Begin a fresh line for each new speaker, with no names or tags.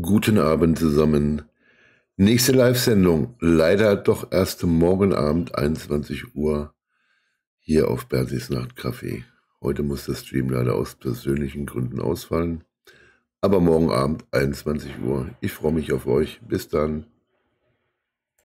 Guten Abend zusammen. Nächste Live-Sendung, leider doch erst morgen Abend, 21 Uhr, hier auf Bersis Nachtcafé. Heute muss der Stream leider aus persönlichen Gründen ausfallen. Aber morgen Abend, 21 Uhr. Ich freue mich auf euch. Bis dann.